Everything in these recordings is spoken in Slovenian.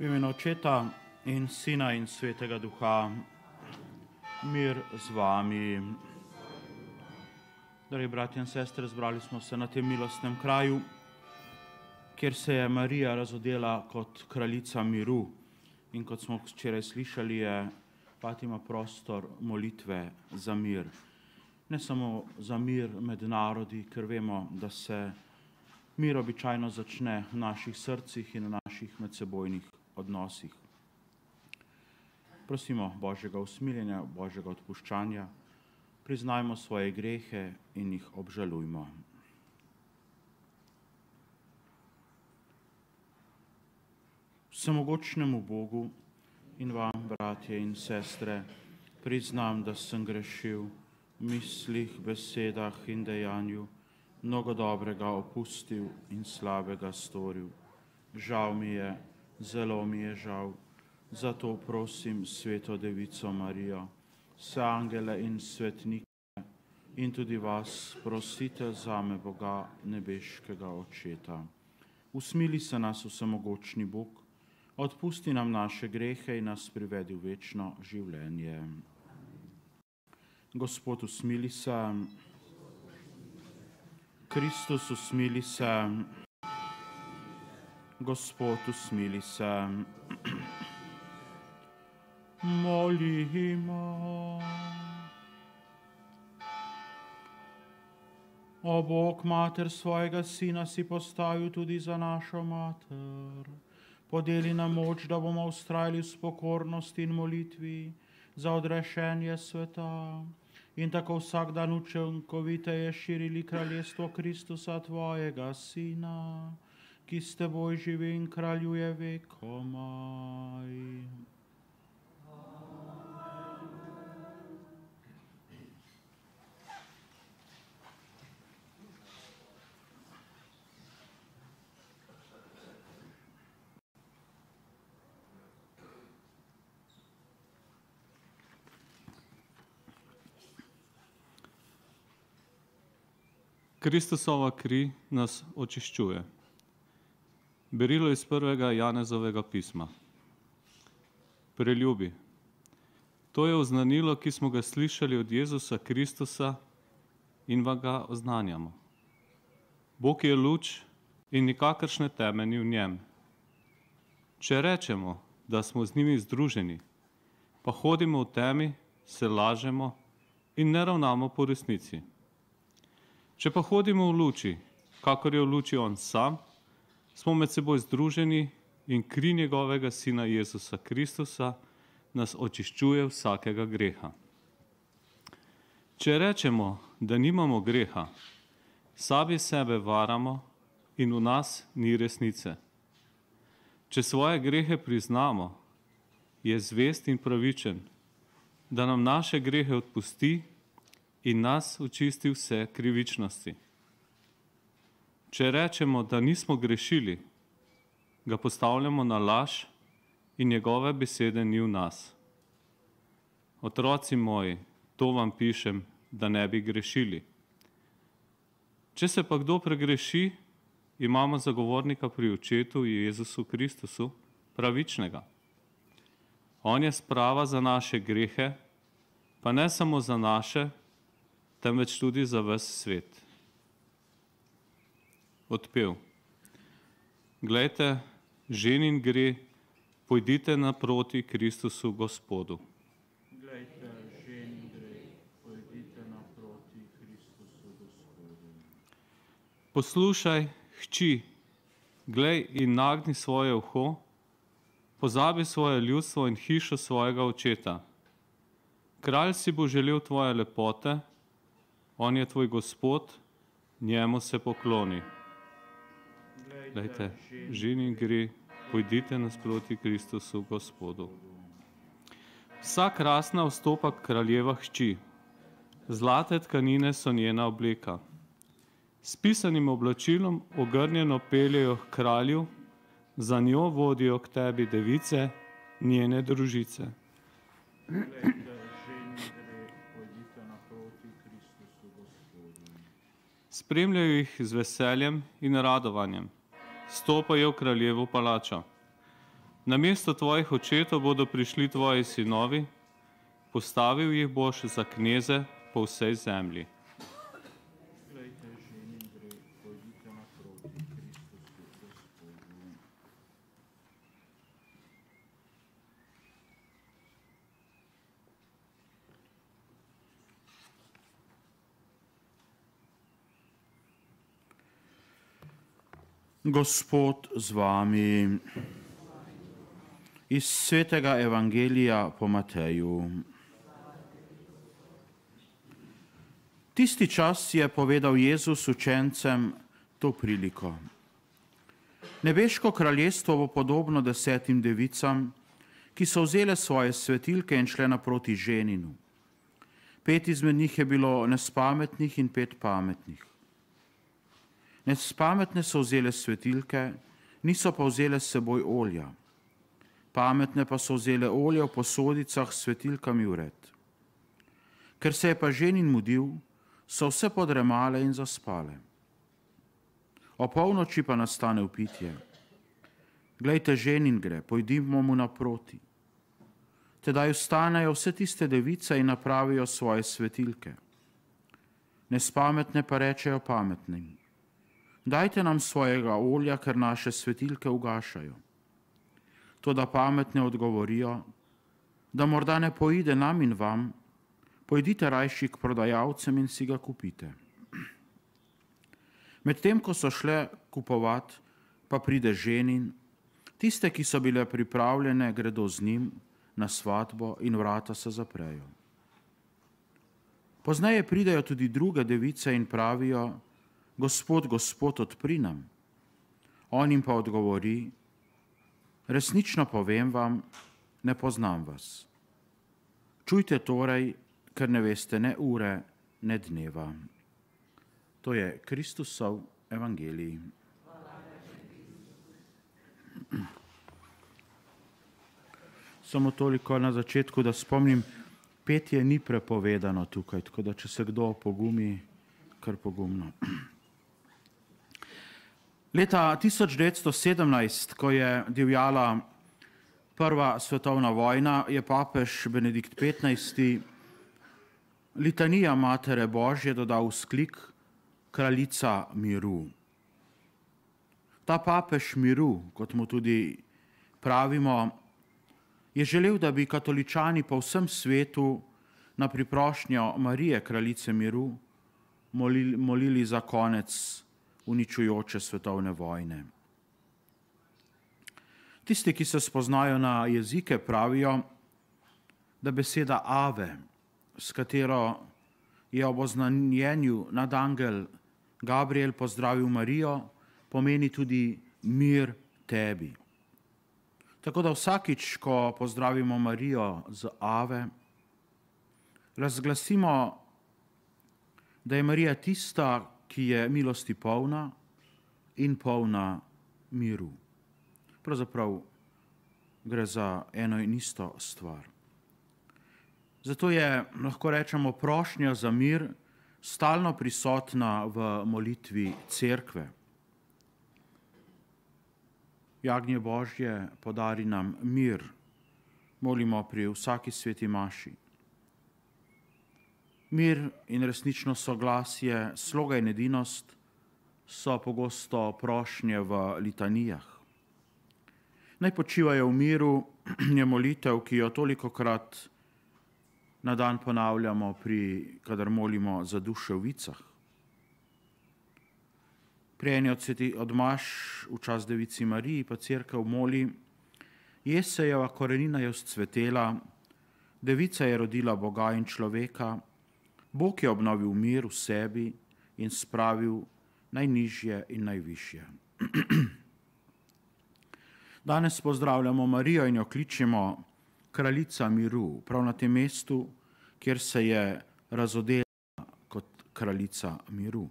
V imenu očeta in sina in svetega duha, mir z vami. Dragi bratje in sestre, zbrali smo se na tem milostnem kraju, kjer se je Marija razodela kot kraljica miru. In kot smo včeraj slišali, je Fatima prostor molitve za mir. Ne samo za mir med narodi, ker vemo, da se mir običajno začne v naših srcih in v naših medsebojnih odnosih. Prosimo Božjega usmiljenja, Božjega odpuščanja, priznajmo svoje grehe in jih obžalujmo. Vsemogočnemu Bogu in vam, bratje in sestre, priznam, da sem grešil v mislih, besedah in dejanju, mnogo dobrega opustil in slabega storil. Žal mi je, zelo mi je žal, zato prosim sveto Devico Marijo, vse angele in svetnike in tudi vas prosite za me Boga nebeškega očeta. Usmili se nas vsemogočni Bog, odpusti nam naše grehe in nas privedi v večno življenje. Gospod, usmili se, Kristus, usmili se, Gospod, usmili se. Molimo. O Bog, mater svojega sina si postavil tudi za našo mater. Podeli nam moč, da bomo ustrajali v spokornosti in molitvi za odrešenje sveta in tako vsak dan učinkoviteje širili kraljestvo Kristusa, tvojega sina ki s teboj živi in kraljuje vekomaj. Kristusova kri nas očiščuje. Berilo iz prvega Janezovega pisma. Preljubi. To je oznanilo, ki smo ga slišali od Jezusa Kristusa in vam ga oznanjamo. Bog je luč in nikakršne teme ni v njem. Če rečemo, da smo z njimi združeni, pa hodimo v temi, se lažemo in ne ravnamo po resnici. Če pa hodimo v luči, kakor je v luči on sam, smo med seboj združeni in kri njegovega sina Jezusa Kristusa nas očiščuje vsakega greha. Če rečemo, da nimamo greha, sami sebe varamo in v nas ni resnice. Če svoje grehe priznamo, je zvest in pravičen, da nam naše grehe odpusti in nas očisti vse krivičnosti. Če rečemo, da nismo grešili, ga postavljamo na laž in njegove besede ni v nas. Otroci moji, to vam pišem, da ne bi grešili. Če se pa kdo pregreši, imamo zagovornika pri očetu Jezusu Kristusu, pravičnega. On je sprava za naše grehe, pa ne samo za naše, temveč tudi za ves svet odpel. Glejte, ženin gre, pojdite naproti Kristusu Gospodu. Glejte, ženin gre, pojdite naproti Kristusu Gospodu. Poslušaj, hči, glej in nagni svoje uho, pozabi svoje ljudstvo in hišo svojega očeta. Kralj si bo želel tvoje lepote, on je tvoj gospod, njemu se pokloni. Glejte, ženi gre, pojdite nasproti Kristusu Gospodu. Vsak rasna vstopa kraljeva hči, zlate tkanine so njena obleka. S pisanim oblačilom ogrnjeno peljejo k kralju, za njo vodijo k tebi device, njene družice. Spremljajo jih z veseljem in radovanjem stopajo v kraljevo palačo. Na mesto tvojih očetov bodo prišli tvoji sinovi, postavil jih boš za kneze po vsej zemlji. Gospod z vami. Iz svetega evangelija po Mateju. Tisti čas je povedal Jezus učencem to priliko. Nebeško kraljestvo bo podobno desetim devicam, ki so vzele svoje svetilke in šle naproti ženinu. Pet izmed njih je bilo nespametnih in pet pametnih. Nespametne so vzele svetilke, niso pa vzele s seboj olja. Pametne pa so vzele olje v posodicah s svetilkami ured. Ker se je pa ženin mudil, so vse podremale in zaspale. O polnoči pa nastane upitje. Glejte, ženin gre, pojdimo mu naproti. Tedaj vstanejo vse tiste device in napravijo svoje svetilke. Nespametne pa rečejo pametnim dajte nam svojega olja, ker naše svetilke ugašajo. To, da pametne odgovorijo, da morda ne pojde nam in vam, pojdite rajši k prodajalcem in si ga kupite. Medtem, ko so šle kupovati, pa pride ženin, tiste, ki so bile pripravljene, gredo z njim na svatbo in vrata se zaprejo. Poznaje pridejo tudi druge device in pravijo, Gospod, Gospod, odpri nam. On jim pa odgovori, resnično povem vam, ne poznam vas. Čujte torej, ker ne veste ne ure, ne dneva. To je Kristusov evangelij. Samo toliko na začetku, da spomnim, petje ni prepovedano tukaj, tako da če se kdo pogumi, kar pogumno. Leta 1917, ko je divjala prva svetovna vojna, je papež Benedikt XV. litanija Matere Božje dodal sklik kraljica miru. Ta papež miru, kot mu tudi pravimo, je želel, da bi katoličani po vsem svetu na priprošnjo Marije, kraljice miru, molili, za konec uničujoče svetovne vojne. Tisti, ki se spoznajo na jezike, pravijo, da beseda ave, s katero je ob oznanjenju nad angel Gabriel pozdravil Marijo, pomeni tudi mir tebi. Tako da vsakič, ko pozdravimo Marijo z ave, razglasimo, da je Marija tista, ki je milosti polna in polna miru. Pravzaprav gre za eno in isto stvar. Zato je, lahko rečemo, prošnja za mir stalno prisotna v molitvi cerkve. Jagnje Božje podari nam mir, molimo pri vsaki sveti maši. Mir in resnično soglasje, sloga in edinost so pogosto prošnje v litanijah. Naj počivajo v miru je molitev, ki jo toliko krat na dan ponavljamo, pri, kadar molimo za duše v vicah. Pri eni od sveti odmaš v čas devici Mariji pa crkev moli, Jesejeva korenina je vzcvetela, devica je rodila Boga in človeka, Bog je obnovil mir v sebi in spravil najnižje in najvišje. Danes pozdravljamo Marijo in jo kličemo kraljica miru, prav na tem mestu, kjer se je razodela kot kraljica miru.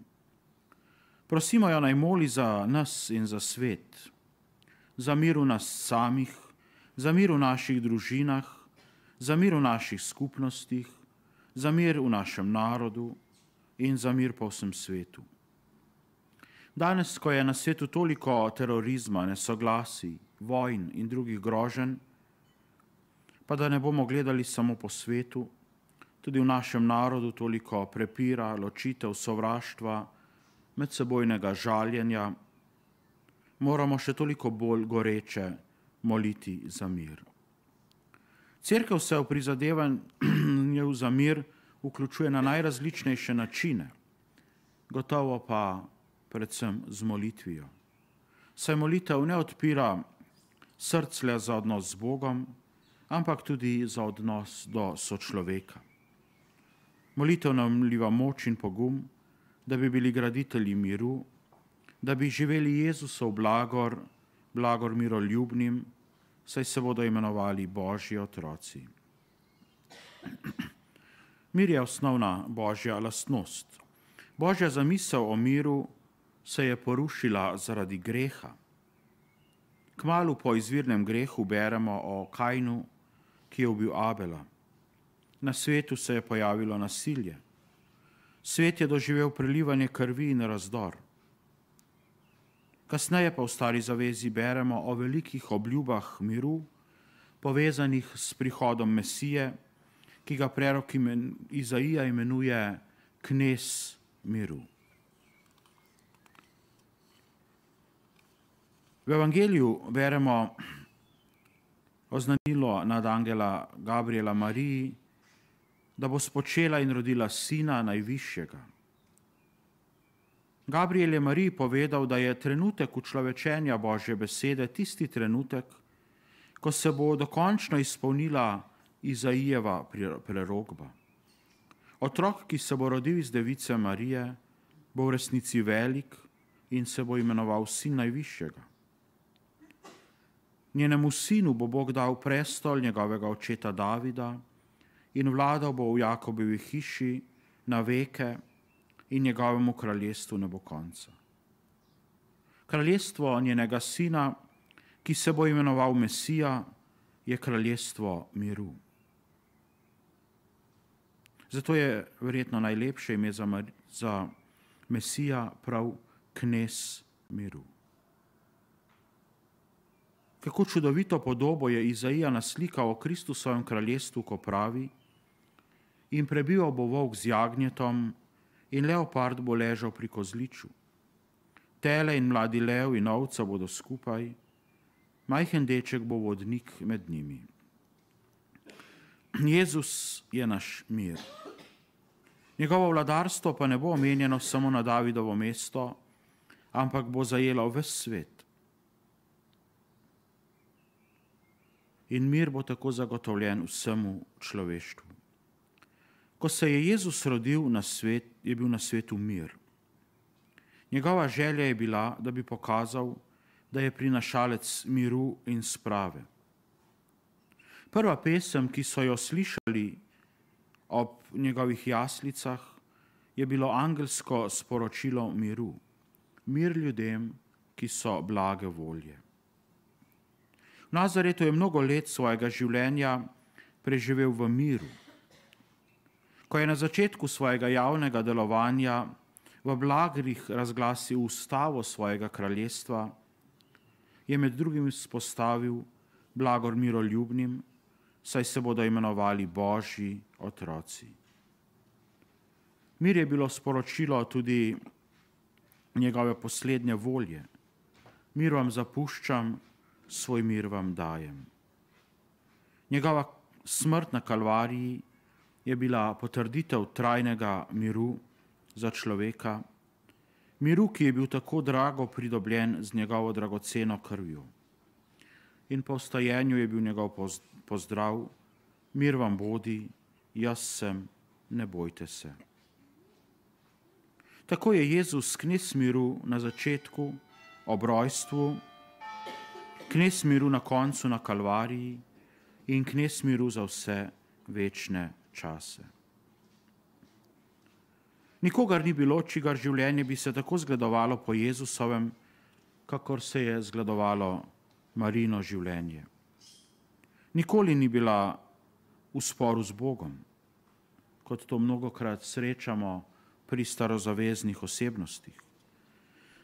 Prosimo jo naj moli za nas in za svet, za mir v nas samih, za mir v naših družinah, za mir v naših skupnostih, za mir v našem narodu in za mir po vsem svetu. Danes, ko je na svetu toliko terorizma, nesoglasi, vojn in drugih groženj, pa da ne bomo gledali samo po svetu, tudi v našem narodu toliko prepira, ločitev, sovraštva, medsebojnega žaljenja, moramo še toliko bolj goreče moliti za mir. Cerkev se v prizadevanju za mir vključuje na najrazličnejše načine, gotovo pa predvsem z molitvijo. Saj molitev ne odpira srca za odnos z Bogom, ampak tudi za odnos do sočloveka. Molitev nam liva moč in pogum, da bi bili graditelji miru, da bi živeli Jezusov blagor, blagor miroljubnim, saj se bodo imenovali Božji otroci. Mir je osnovna božja lastnost. Božja zamisel o miru se je porušila zaradi greha. Kmalu po izvirnem grehu beremo o Kajnu, ki je ubil Abela. Na svetu se je pojavilo nasilje. Svet je doživel prelivanje krvi in razdor. Kasneje pa v stari zavezi beremo o velikih obljubah miru, povezanih s prihodom Mesije, ki ga prerok imen, Izaija imenuje knes miru. V evangeliju beremo oznanilo nad angela Gabriela Mariji, da bo spočela in rodila sina najvišjega. Gabriel je Mariji povedal, da je trenutek učlovečenja Božje besede tisti trenutek, ko se bo dokončno izpolnila Izaijeva prerogba. Otrok, ki se bo rodil iz device Marije, bo v resnici velik in se bo imenoval sin najvišjega. Njenemu sinu bo Bog dal prestol njegovega očeta Davida in vladal bo v Jakobovi hiši na veke in njegovemu kraljestvu ne bo konca. Kraljestvo njenega sina, ki se bo imenoval Mesija, je kraljestvo miru. Zato je verjetno najlepše ime za, za Mesija prav knes miru. Kako čudovito podobo je Izaija naslikal o Kristusovem kraljestvu, ko pravi: In prebival bo volk z jagnjetom, in leopard bo ležal pri kozliču. Tele in mladi lev in ovca bodo skupaj, majhen deček bo vodnik med njimi. Jezus je naš mir. Njegovo vladarstvo pa ne bo omenjeno samo na Davidovo mesto, ampak bo zajelo ves svet. In mir bo tako zagotovljen vsemu človeštvu. Ko se je Jezus rodil na svet, je bil na svetu mir. Njegova želja je bila, da bi pokazal, da je prinašalec miru in sprave. Prva pesem, ki so jo slišali ob njegovih jaslicah, je bilo angelsko sporočilo miru. Mir ljudem, ki so blage volje. V Nazaretu je mnogo let svojega življenja preživel v miru. Ko je na začetku svojega javnega delovanja v blagrih razglasil ustavo svojega kraljestva, je med drugim spostavil blagor miroljubnim, saj se bodo imenovali Božji otroci. Mir je bilo sporočilo tudi njegove poslednje volje. Mir vam zapuščam, svoj mir vam dajem. Njegova smrt na Kalvariji je bila potrditev trajnega miru za človeka, miru, ki je bil tako drago pridobljen z njegovo dragoceno krvjo. In po vstajenju je bil njegov pozdrav, mir vam bodi, jaz sem, ne bojte se. Tako je Jezus knes miru na začetku, ob rojstvu, knes miru na koncu na Kalvariji in knes miru za vse večne čase. Nikogar ni bilo, čigar življenje bi se tako zgledovalo po Jezusovem, kakor se je zgledovalo Marino življenje. Nikoli ni bila v sporu z Bogom, kot to mnogokrat srečamo pri starozaveznih osebnostih.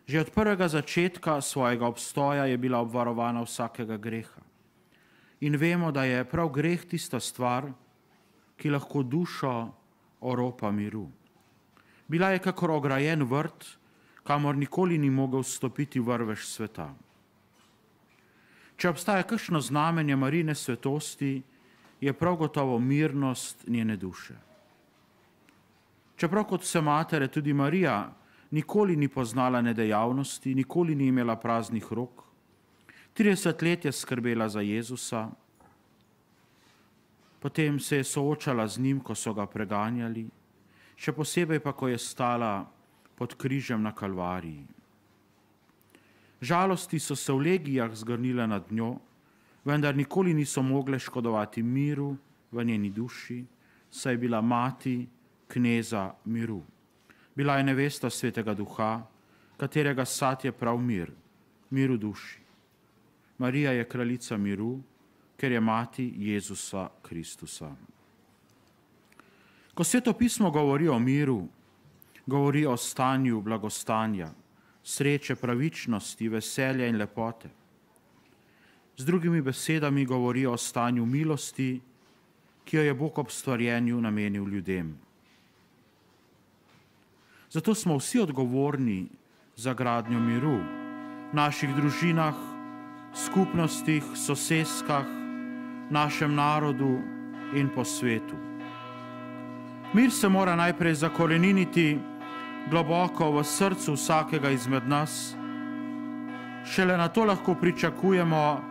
Že od prvega začetka svojega obstoja je bila obvarovana vsakega greha. In vemo, da je prav greh tista stvar, ki lahko dušo oropa miru. Bila je kakor ograjen vrt, kamor nikoli ni mogel stopiti vrvež sveta. Če obstaja kakšno znamenje Marine svetosti, je prav gotovo mirnost njene duše. Čeprav kot vse matere tudi Marija nikoli ni poznala nedejavnosti, nikoli ni imela praznih rok, 30 let je skrbela za Jezusa, potem se je soočala z njim, ko so ga preganjali, še posebej pa, ko je stala pod križem na Kalvariji. Žalosti so se v legijah zgrnile nad njo, vendar nikoli niso mogle škodovati miru v njeni duši, saj je bila mati kneza miru. Bila je nevesta svetega duha, katerega sad je prav mir, mir v duši. Marija je kraljica miru, ker je mati Jezusa Kristusa. Ko sveto pismo govori o miru, govori o stanju blagostanja, sreče, pravičnosti, veselja in lepote. Z drugimi besedami govori o stanju milosti, ki jo je Bog ob stvarjenju namenil ljudem. Zato smo vsi odgovorni za gradnjo miru v naših družinah, skupnostih, soseskah, našem narodu in po svetu. Mir se mora najprej zakoreniniti globoko v srcu vsakega izmed nas, šele na to lahko pričakujemo,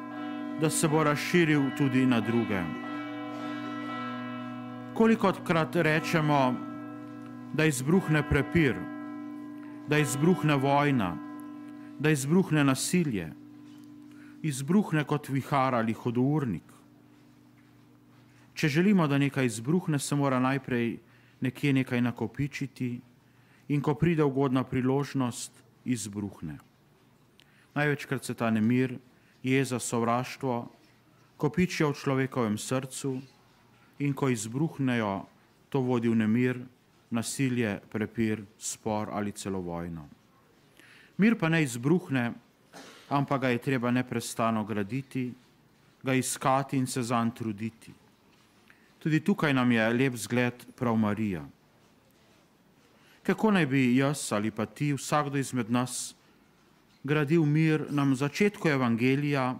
da se bo razširil tudi na druge. Kolikokrat rečemo, da izbruhne prepir, da izbruhne vojna, da izbruhne nasilje, izbruhne kot vihar ali hodournik. Če želimo, da nekaj izbruhne, se mora najprej nekje nekaj nakopičiti in ko pride ugodna priložnost, izbruhne. Največkrat se ta nemir, jeza, sovraštvo kopičijo v človekovem srcu in ko izbruhnejo, to vodi v nemir, nasilje, prepir, spor ali celo vojno. Mir pa ne izbruhne, ampak ga je treba neprestano graditi, ga iskati in se zanj truditi. Tudi tukaj nam je lep zgled prav Marija. Kako naj bi jaz ali pa ti, vsakdo izmed nas, gradil mir na začetku evangelija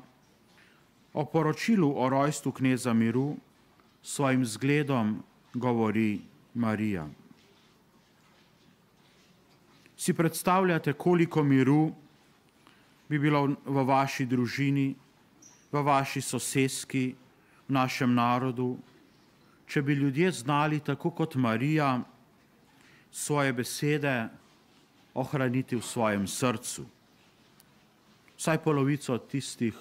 o poročilu o rojstvu kneza miru, svojim zgledom govori Marija. Si predstavljate, koliko miru bi bilo v vaši družini, v vaši soseski, v našem narodu, če bi ljudje znali tako kot Marija svoje besede ohraniti v svojem srcu. Vsaj polovico tistih,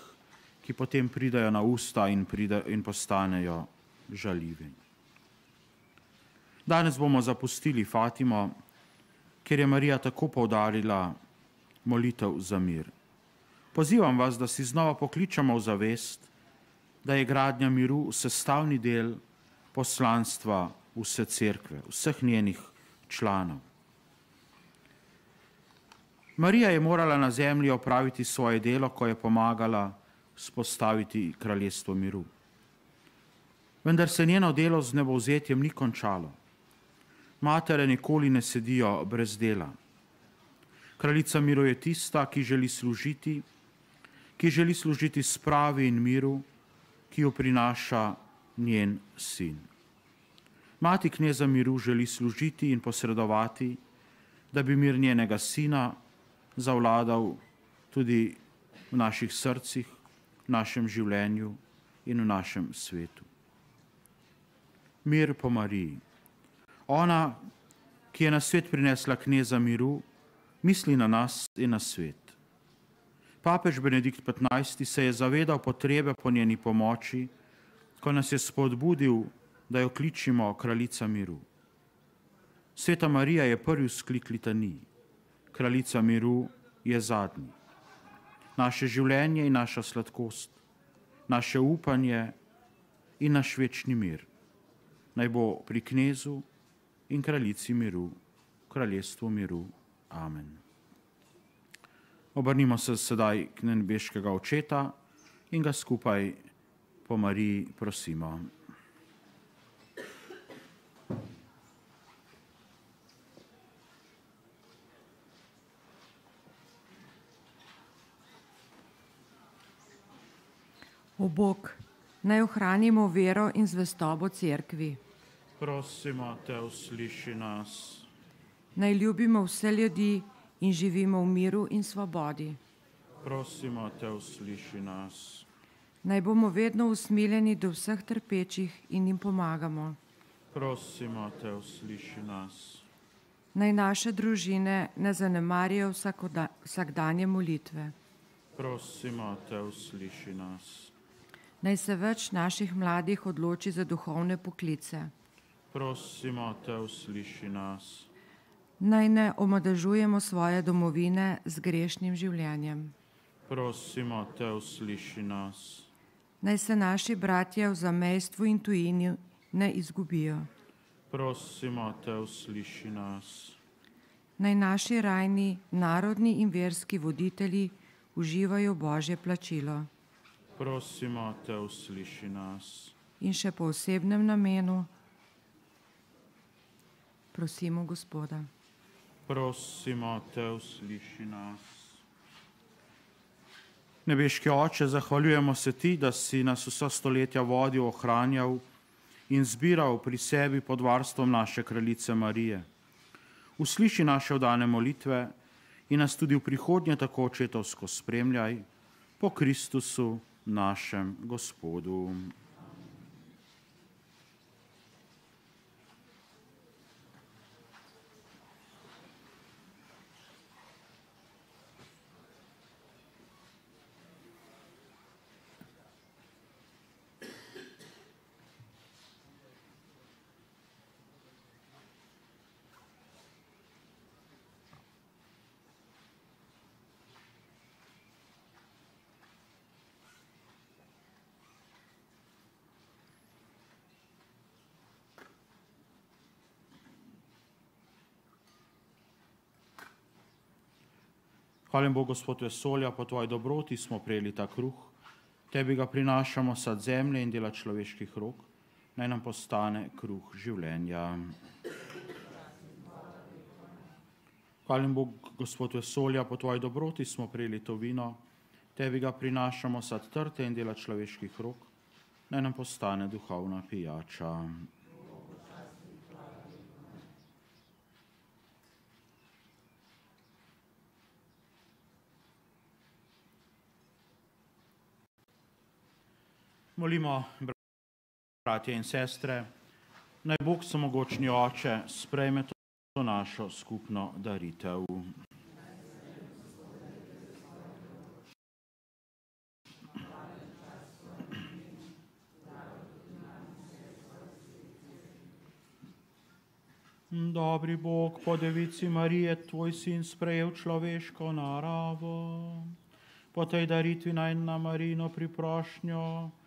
ki potem pridajo na usta in, pride, in postanejo žaljivi. Danes bomo zapustili Fatimo, ker je Marija tako povdarila molitev za mir. Pozivam vas, da si znova pokličemo v zavest, da je gradnja miru sestavni del poslanstva vse cerkve, vseh njenih članov. Marija je morala na zemlji opraviti svoje delo, ko je pomagala spostaviti kraljestvo miru. Vendar se njeno delo z nebovzetjem ni končalo. Matere nikoli ne sedijo brez dela. Kraljica miru je tista, ki želi služiti, ki želi služiti spravi in miru, ki jo prinaša njen sin. Mati kneza miru želi služiti in posredovati, da bi mir njenega sina zavladal tudi v naših srcih, v našem življenju in v našem svetu. Mir po Mariji. Ona, ki je na svet prinesla kneza miru, misli na nas in na svet. Papež Benedikt XV. se je zavedal potrebe po njeni pomoči, ko nas je spodbudil, da jo kličimo kraljica miru. Sveta Marija je prvi vzklik litaniji, kraljica miru je zadnji. Naše življenje in naša sladkost, naše upanje in naš večni mir naj bo pri knezu in kraljici miru, kraljestvu miru. Amen. Obrnimo se sedaj k nebeškega očeta in ga skupaj po Mariji prosimo. O Bog, naj ohranimo vero in zvestobo cerkvi, Prosimo te, usliši nas. naj ljubimo vse ljudi in živimo v miru in svobodi, Prosimo te, usliši nas. naj bomo vedno usmiljeni do vseh trpečih in jim pomagamo, Prosimo te, usliši nas. naj naše družine ne zanemarijo vsakdanje molitve, Prosimo te, usliši nas. Naj se več naših mladih odloči za duhovne poklice, Prosimo te, usliši nas. naj ne omadežujemo svoje domovine z grešnim življenjem. Prosimo te, usliši nas. Naj se naši bratje v zamejstvu in tujini ne izgubijo. Prosimo te, usliši nas. Naj naši rajni, narodni in verski voditelji uživajo božje plačilo. Prosimo te, usliši nas. In še po osebnem namenu prosimo Gospoda. Prosimo te, usliši nas. Nebeški oče, zahvaljujemo se ti, da si nas vsa stoletja vodil, ohranjal in zbiral pri sebi pod varstvom naše kraljice Marije. Usliši naše vdane molitve in nas tudi v prihodnje tako očetovsko spremljaj po Kristusu, našem Gospodu. Hvala Bogu, Gospod vesolja, po tvoji dobroti smo prejeli ta kruh. Tebi ga prinašamo sad zemlje in dela človeških rok, naj nam postane kruh življenja. Hvala Bogu, Gospod vesolja, po tvoji dobroti smo prejeli to vino. Tebi ga prinašamo sad trte in dela človeških rok, naj nam postane duhovna pijača. Molimo, bratje in sestre, naj Bog samogočni oče sprejme to našo skupno daritev. Dobri Bog, po devici Marije, tvoj sin sprejel človeško naravo. Po tej daritvi naj na Marino priprošnjo,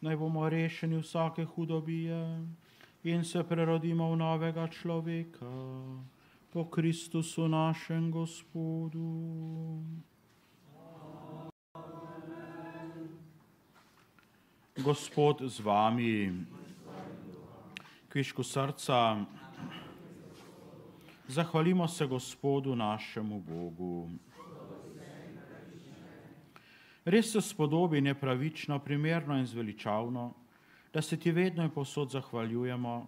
naj bomo rešeni vsake hudobije in se prerodimo v novega človeka po Kristusu našem Gospodu. Gospod z vami, kvišku srca, zahvalimo se Gospodu našemu Bogu. Res se spodobi nepravično, primerno in zveličavno, da se ti vedno in posod zahvaljujemo,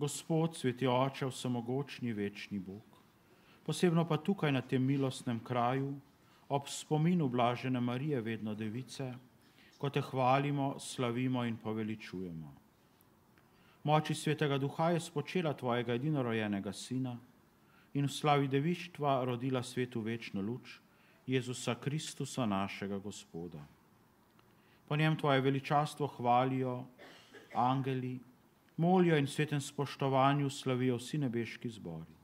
Gospod, sveti oče, vsemogočni večni Bog. Posebno pa tukaj na tem milostnem kraju, ob spominu Blažene Marije, vedno device, ko te hvalimo, slavimo in poveličujemo. Moči svetega duha je spočela tvojega edinorojenega sina in v slavi devištva rodila svetu večno luč, Jezusa Kristusa, našega Gospoda. Po njem tvoje veličastvo hvalijo angeli, molijo in svetem spoštovanju slavijo vsi nebeški zbori.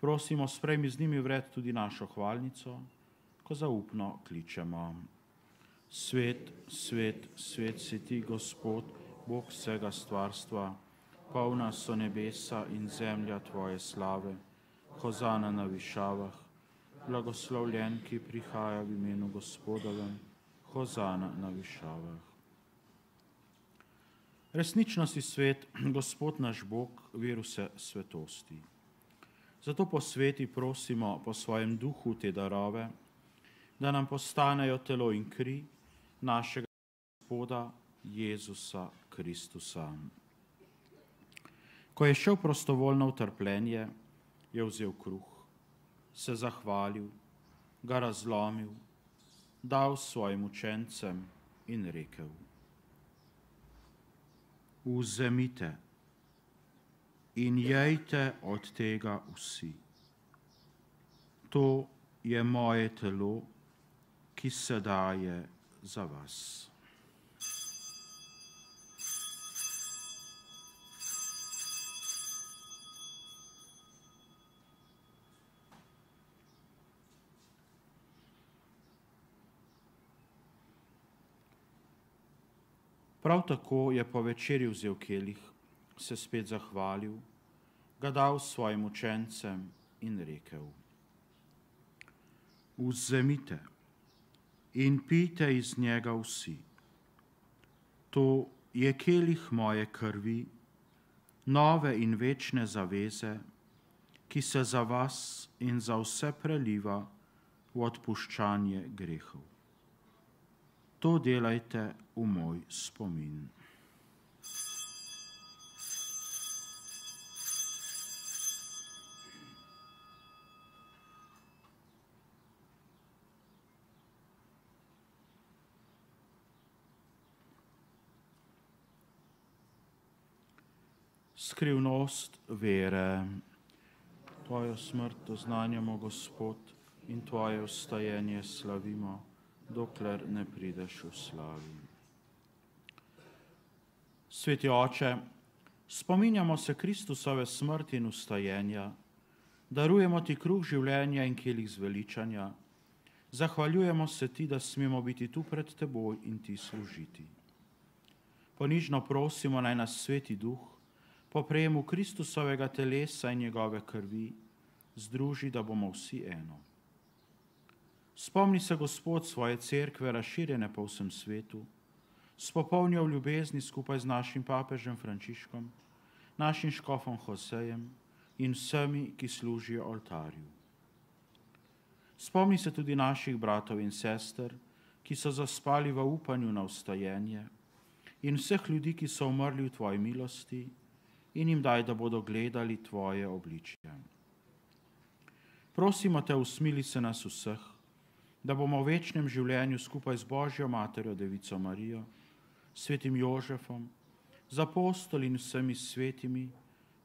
Prosimo, sprejmi z njimi vred tudi našo hvalnico, ko zaupno kličemo. Svet, svet, svet si ti, Gospod, Bog vsega stvarstva, polna so nebesa in zemlja tvoje slave, hozana na višavah. Blagoslovljen, ki prihaja v imenu Gospodovem, Hozana na višavah. Resnično si svet, Gospod naš Bog, vir vse svetosti. Zato po sveti prosimo po svojem duhu te darove, da nam postanejo telo in kri našega Gospoda Jezusa Kristusa. Ko je šel prostovoljno v trpljenje, je vzel kruh, se zahvalil, ga razlomil, dal svojim učencem in rekel: Vzemite in jejte od tega vsi. To je moje telo, ki se daje za vas. Prav tako je po večerji vzel kelih, se spet zahvalil, ga dal svojim učencem in rekel: Vzemite in pite iz njega vsi. To je kelih moje krvi, nove in večne zaveze, ki se za vas in za vse preliva v odpuščanje grehov. To delajte v moj spomin. Skrivnost vere. Tvojo smrt doznanjamo, Gospod, in Tvoje ustajenje slavimo dokler ne prideš v slavi. Sveti oče, spominjamo se Kristusove smrti in ustajenja, darujemo ti kruh življenja in kelih zveličanja, zahvaljujemo se ti, da smemo biti tu pred teboj in ti služiti. Ponižno prosimo naj nas sveti duh po prejemu Kristusovega telesa in njegove krvi združi, da bomo vsi eno. Spomni se Gospod svoje cerkve, razširjene po vsem svetu, spopolnijo v ljubezni skupaj z našim papežem Frančiškom, našim škofom Hosejem in vsemi, ki služijo oltarju. Spomni se tudi naših bratov in sester, ki so zaspali v upanju na ustajenje in vseh ljudi, ki so umrli v tvoji milosti in jim daj, da bodo gledali tvoje obličje. Prosimo te, usmili se nas vseh, da bomo v večnem življenju skupaj z Božjo materjo Devico Marijo, svetim Jožefom, z apostoli in vsemi svetimi,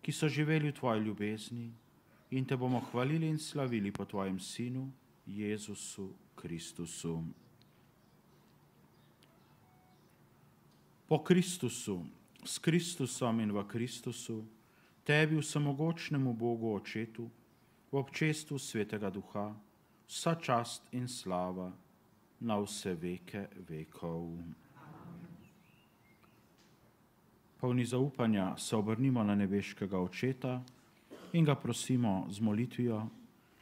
ki so živeli v tvoji ljubezni in te bomo hvalili in slavili po tvojem sinu, Jezusu Kristusu. Po Kristusu, s Kristusom in v Kristusu, tebi vsemogočnemu Bogu Očetu, v občestvu Svetega Duha, vsa čast in slava na vse veke vekov. Polni zaupanja se obrnimo na nebeškega očeta in ga prosimo z molitvijo,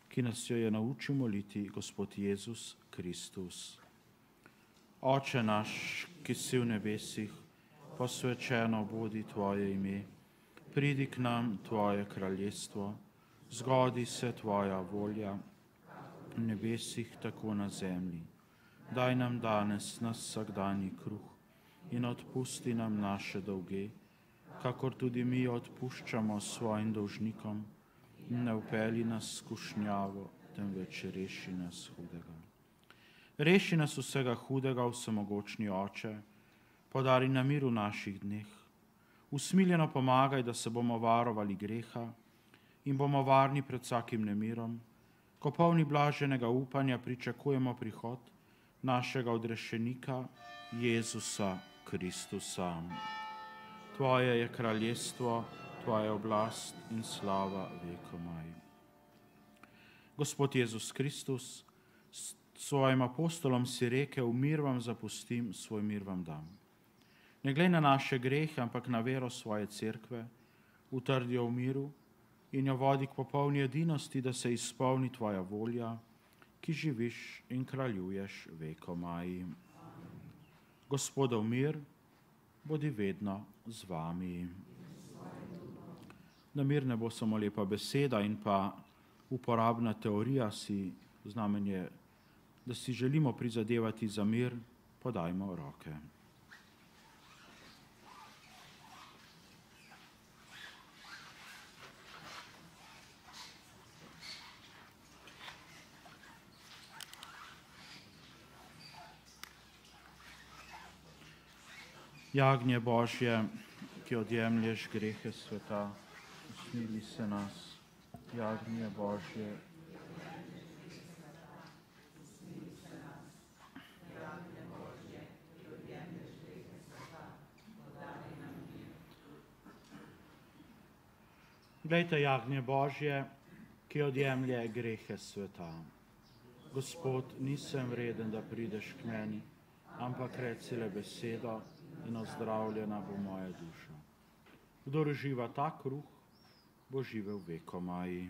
ki nas jo je naučil moliti Gospod Jezus Kristus. Oče naš, ki si v nebesih, posvečeno bodi Tvoje ime, pridi k nam Tvoje kraljestvo, zgodi se Tvoja volja, nebesih, tako na zemlji. Daj nam danes nas vsakdanji kruh in odpusti nam naše dolge, kakor tudi mi odpuščamo svojim dolžnikom in ne upeli nas skušnjavo, temveč reši nas hudega. Reši nas vsega hudega, vsemogočni oče, podari nam mir v naših dneh, usmiljeno pomagaj, da se bomo varovali greha in bomo varni pred vsakim nemirom, ko polni blaženega upanja pričakujemo prihod našega odrešenika Jezusa Kristusa. Tvoje je kraljestvo, tvoja oblast in slava vekomaj. Gospod Jezus Kristus, s svojim apostolom si rekel, mir vam zapustim, svoj mir vam dam. Ne glej na naše grehe, ampak na vero svoje cerkve, utrdijo v miru, in jo vodi k popolni edinosti, da se izpolni tvoja volja ki živiš in kraljuješ vekomaj. Gospodov mir, bodi vedno z vami. Da mir ne bo samo lepa beseda in pa uporabna teorija, si znamenje, da si želimo prizadevati za mir, podajmo roke. Jagnje Božje, ki odjemlješ grehe sveta, usmili se nas, jagnje Božje. Glejte, jagnje Božje, ki odjemlje grehe sveta. Gospod, nisem vreden, da prideš k meni, ampak reci le besedo in ozdravljena bo moja duša. Kdor uživa ta kruh, bo živel vekomaj.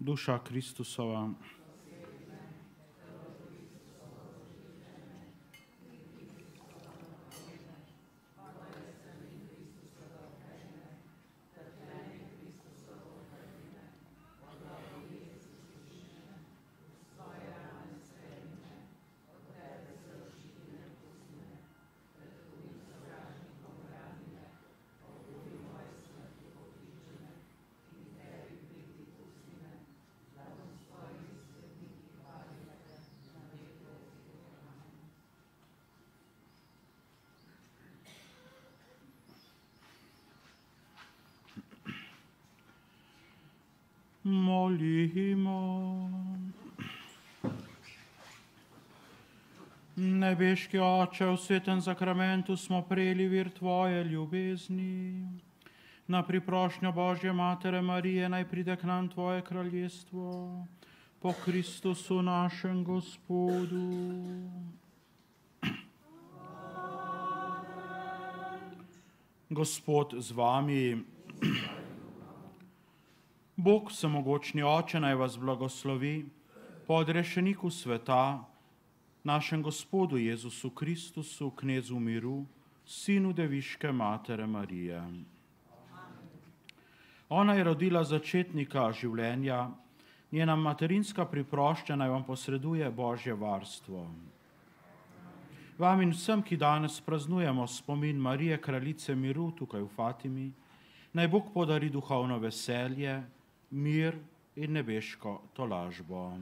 dušā Kristu savā. Molimo. Nebeški oče, v svetem zakramentu smo prejeli vir Tvoje ljubezni. Na priprošnjo Božje Matere Marije naj pride k nam Tvoje kraljestvo. Po Kristusu našem Gospodu. Gospod z vami. Bog vsemogočni oče naj vas blagoslovi, po odrešeniku sveta, našem Gospodu Jezusu Kristusu, knezu miru, sinu deviške matere Marije. Ona je rodila začetnika življenja, njena materinska priprošča naj vam posreduje Božje varstvo. Vam in vsem, ki danes praznujemo spomin Marije, kraljice miru tukaj v Fatimi, naj Bog podari duhovno veselje, mir in nebeško tolažbo.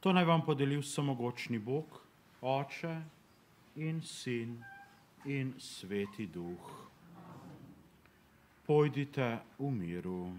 To naj vam podeli vsemogočni Bog, Oče in Sin in Sveti Duh. Pojdite v miru.